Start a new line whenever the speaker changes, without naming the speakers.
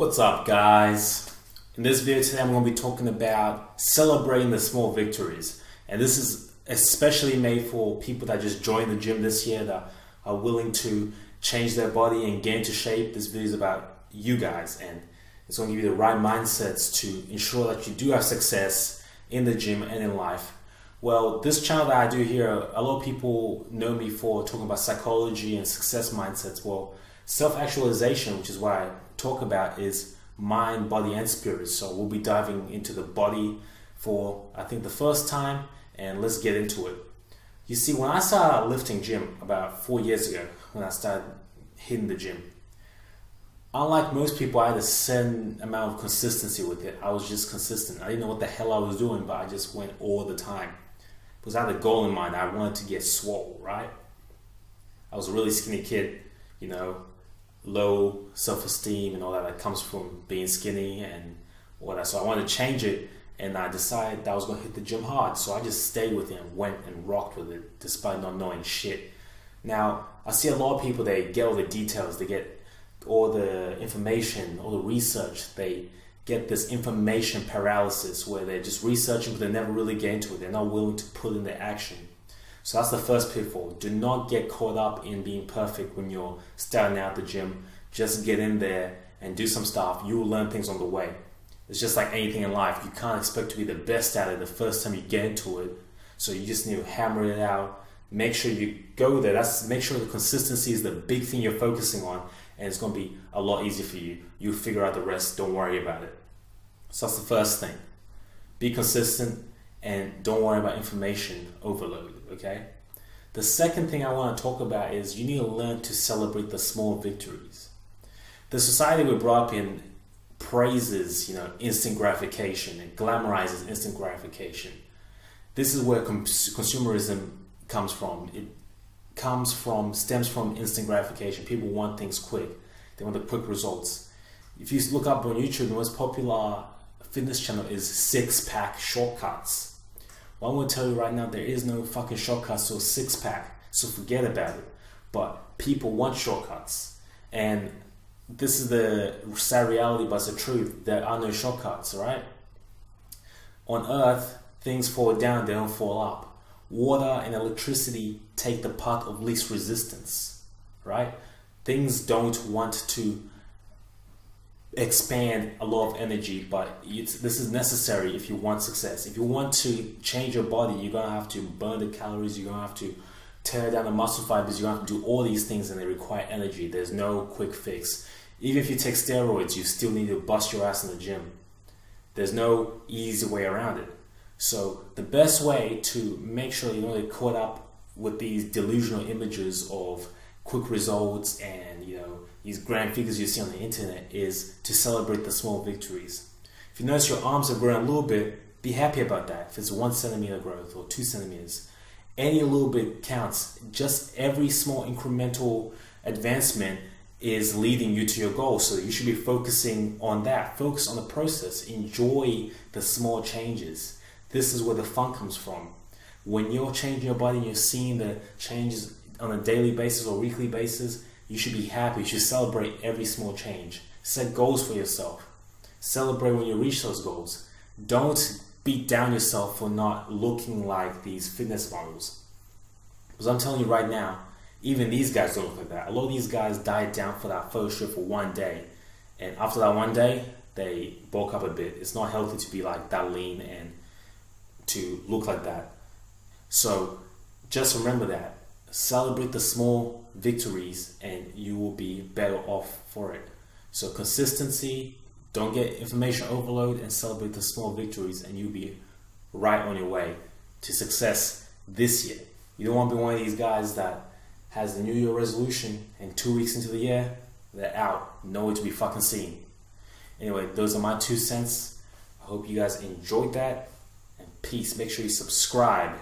What's up, guys? In this video today, I'm going to be talking about celebrating the small victories. And this is especially made for people that just joined the gym this year that are willing to change their body and get into shape. This video is about you guys, and it's going to give you the right mindsets to ensure that you do have success in the gym and in life. Well, this channel that I do here, a lot of people know me for talking about psychology and success mindsets. Well, self actualization, which is I talk about, is mind, body, and spirit. So we'll be diving into the body for, I think, the first time, and let's get into it. You see, when I started lifting gym about four years ago, when I started hitting the gym, unlike most people, I had a certain amount of consistency with it. I was just consistent. I didn't know what the hell I was doing, but I just went all the time because I had a goal in mind. I wanted to get swole, right? I was a really skinny kid, you know, low self esteem and all that that comes from being skinny and all that. So I wanted to change it and I decided that I was going to hit the gym hard. So I just stayed with it and went and rocked with it despite not knowing shit. Now, I see a lot of people, they get all the details, they get all the information, all the research, they get this information paralysis where they're just researching but they never really get into it. They're not willing to put in the action. So that's the first pitfall. Do not get caught up in being perfect when you're starting out the gym. Just get in there and do some stuff. You will learn things on the way. It's just like anything in life. You can't expect to be the best at it the first time you get into it. So you just need to hammer it out. Make sure you go there. That's make sure the consistency is the big thing you're focusing on, and it's going to be a lot easier for you. You figure out the rest. Don't worry about it. So that's the first thing. Be consistent and don't worry about information overload, okay? The second thing I want to talk about is you need to learn to celebrate the small victories. The society we're brought up in praises, you know, instant gratification and glamorizes instant gratification. This is where consumerism comes from. It comes from stems from instant gratification. People want things quick. They want the quick results. If you look up on YouTube, the most popular fitness channel is six pack shortcuts. Well, I'm gonna tell you right now, there is no fucking shortcuts to a six pack, so forget about it. But people want shortcuts, and this is the sad reality, but it's the truth. There are no shortcuts, right? On Earth, things fall down, they don't fall up. Water and electricity take the path of least resistance, right? Things don't want to expand a lot of energy, but this is necessary if you want success. If you want to change your body, you're gonna have to burn the calories. You're gonna have to tear down the muscle fibers. You're gonna have to do all these things, and they require energy. There's no quick fix. Even if you take steroids, you still need to bust your ass in the gym. There's no easy way around it. So the best way to make sure you don't get caught up with these delusional images of quick results and you know these grand figures you see on the internet is to celebrate the small victories. If you notice your arms have grown a little bit, be happy about that. If it's one centimeter growth or two centimeters, any little bit counts. Just every small incremental advancement is leading you to your goal. So you should be focusing on that. Focus on the process. Enjoy the small changes. This is where the fun comes from. When you're changing your body and you're seeing the changes on a daily basis or weekly basis, you should be happy. You should celebrate every small change. Set goals for yourself. Celebrate when you reach those goals. Don't beat down yourself for not looking like these fitness models. Because I'm telling you right now, even these guys don't look like that. A lot of these guys died down for that photo shoot for one day. And after that one day, they bulk up a bit. It's not healthy to be like that lean and to look like that. So just remember that celebrate the small victories and you will be better off for it. So consistency, don't get information overload and celebrate the small victories and you'll be right on your way to success this year. You don't want to be one of these guys that has the New Year resolution and two weeks into the year, they're out, nowhere to be fucking seen. Anyway, those are my two cents. I hope you guys enjoyed that. And peace. Make sure you subscribe